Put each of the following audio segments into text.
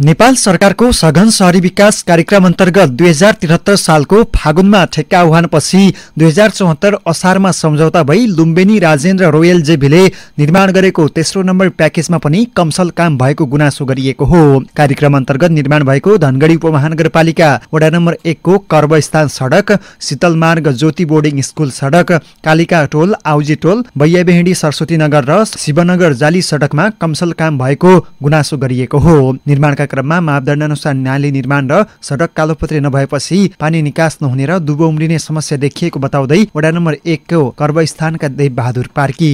नेपाल सरकारको सघन शहरी विकास कार्यक्रम अन्तर्गत दुई हजार त्रिहत्तर सालको फागुनमा ठेक्का आह्वानपछि दुई हजार चौहत्तर असारमा सम्झौता भई लुम्बेनी राजेन्द्र रोयल जेभीले निर्माण गरेको तेस्रो नम्बर प्याकेजमा पनि कमसल काम भएको गुनासो गरिएको हो। कार्यक्रम अन्तर्गत निर्माण भएको धनगढी उपमहानगरपालिका वडा नम्बर एकको कर्बस्थान सडक शीतलमार्ग ज्योति बोर्डिङ स्कुल सडक कालिका टोल आउजी टोल बैयाबेहेडी सरस्वती नगर र शिवनगर जाली सडकमा कमसल काम भएको गुनासो गरिएको हो। निर्माणका क्रममा मापदण्ड अनुसार नाली निर्माण र सडक कालोपत्रे नभएपछि पानी निकास नहुने र दुबो उम्रिने समस्या देखिएको बताउँदै वडा नम्बर एकको कर्बस्थानका देव बहादुर पार्की।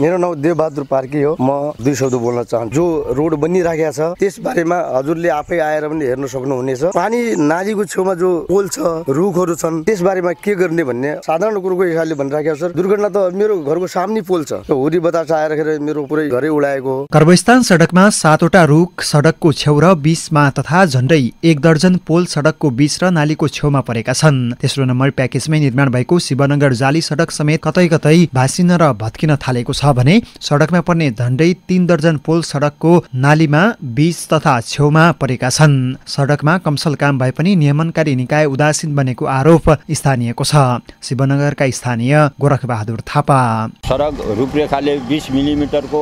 मेरो नाउँ देव बहादुर पार्की हो। म दुई शब्द बोल्न चाहन्छु। जो रोड बनिराखेको छ त्यस बारेमा हजुरले आफै आएर पनि हेर्न सक्नुहुनेछ। पानी नालीको छेउमा जो पोल छ रुखहरू छन् त्यस बारेमा के गर्ने भन्ने साधारण कुरोको हिसाबले भनिराखेको छ दुर्घटना त मेरो घरको सामने पोल छ। हुरी बतास आएर मेरो पुरै घरै उडाएको हो। कर्बस्थान सडकमा सातवटा रुख सडकको छेउ र बिचमा तथा झन्डै एक दर्जन पोल सडकको बीच र नालीको छेउमा परेका छन्। तेस्रो नम्बर प्याकेजमै निर्माण भएको शिवनगर जाली सडक समेत कतै कतै भाँसिन र भत्किन थालेको छ भने सडकमा पर्ने झन्डै तीन दर्जन पोल सडकको नालीमा बीच तथा छेउमा परेका छन्। सडकमा कमसल काम भए पनि नियमनकारी निकाय उदासीन बनेको आरोप स्थानीयको छ। शिवनगरका स्थानीय गोरखबहादुर थापा। सडक रूपरेखाले बिस मिलिमिटरको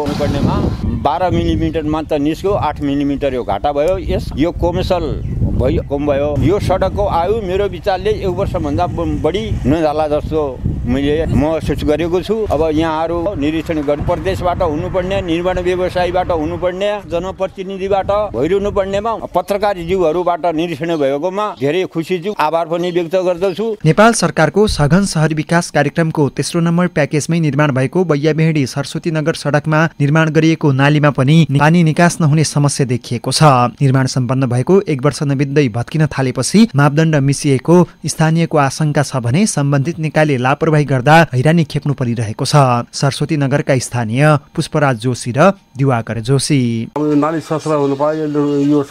बाह्र मिलिमिटरमा त निस्क्यो आठ मिलिमिटर यो घाटा भयो। यस यो कोमेसल भयो कम भयो। यो सडकको आयु मेरो विचारले एक वर्षभन्दा बढी नजाला जस्तो मैले महसुस गरेको छु। अब यहाँहरू निरीक्षण गर्नु प्रदेशबाट हुनुपर्ने निर्माण व्यवसायीबाट हुनुपर्ने जनप्रतिनिधिबाट भइरहनु पर्नेमा पत्रकार जीवहरूबाट निरीक्षण भएकोमा धेरै खुसी छु आभार पनि व्यक्त गर्दछु। नेपाल सरकारको सघन सहरी विकास कार्यक्रमको तेस्रो नम्बर प्याकेजमै निर्माण भएको बैयाबेहेडी सरस्वती नगर सडकमा निर्माण गरिएको नालीमा पनि पानी निकास नहुने समस्या देखिएको छ। निर्माण सम्पन्न भएको एक वर्ष नबित्दै भत्किन थालेपछि मापदण्ड मिसिएको स्थानीयको आशंका छ भने सम्बन्धित निकायले लापरवाही कारवाही गर्दा हैरानी खेप्नु परिरहेको छ। सरस्वती नगरका स्थानीय पुष्पराज जोशी र दिवाकर जोशी। नाली ससरा हुनु पायो यो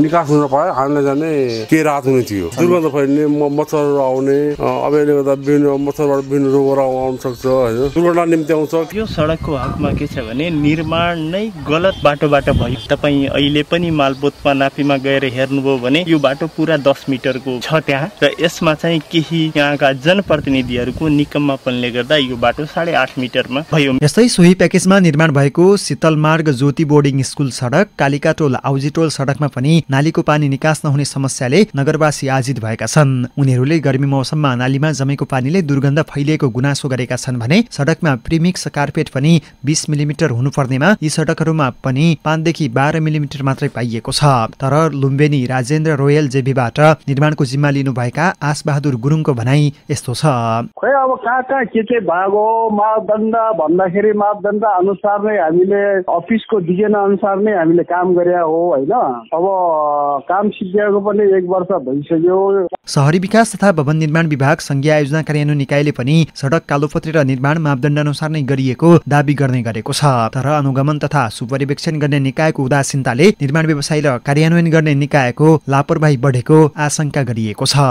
निकास हुन पायो हामीलाई जाने के राहत हुने थियो। दुर्गन्ध फैलिने मच्छरहरू आउने अब यसले गर्दा विभिन्न मच्छरबाट विभिन्न रोगहरू आउन सक्छ होइन? दुर्घटना निम्ति आउँछ। यो सडकको हकमा के छ भने निर्माण नै गलत बाटोबाट भयो। तपाईँ अहिले पनि मालबोतमा नापीमा गएर हेर्नुभयो भने यो बाटो पुरा दस मिटरको छ त्यहाँ र यसमा चाहिँ केही यहाँका जनप्रतिनिधिहरूको निकम्मापनले गर्दा यो बाटो साढे आठ मिटरमा भयो। यस्तै सोही प्याकेजमा निर्माण भएको शीतल मार्ग ज्योति बोर्डिङ स्कुल सडक कालिका टोल आउजी टोल सडकमा पनि नालीको पानी निकास नहुने समस्याले नगरवासी आजित भएका छन्। उनीहरूले गर्मी मौसममा नालीमा जमेको पानीले दुर्गन्ध फैलिएको गुनासो गरेका छन् भने सडकमा प्रिमिक्स कार्पेट पनि बिस मिलिमिटर हुनुपर्नेमा यी सडकहरूमा पनि पाँचदेखि बाह्र मिलिमिटर मात्रै पाइएको छ। तर लुम्बेनी राजेन्द्र रोयल जेबीबाट निर्माणको जिम्मा लिनुभएका आसबहादुर गुरुङको भनाई यस्तो छ। अब कहाँ कहाँ के के भएको मापदण्ड भन्दाखेरि मापदण्ड अनुसार नै हामीले अफिसको डिजाइन अनुसार नै हामीले काम गरे हो होइन? अब काम सिद्धिएको पनि एक वर्ष भइसक्यो। सहरी विकास तथा भवन निर्माण विभाग संघीय आयोजना कार्यान्वयन निकायले पनि सडक कालोपत्री र निर्माण मापदण्ड अनुसार नै गरिएको दावी गर्ने गरेको छ। तर अनुगमन तथा सुपरिवेक्षण गर्ने निकायको उदासीनताले निर्माण व्यवसायी र कार्यान्वयन गर्ने निकायको लापरवाही बढेको आशंका गरिएको छ।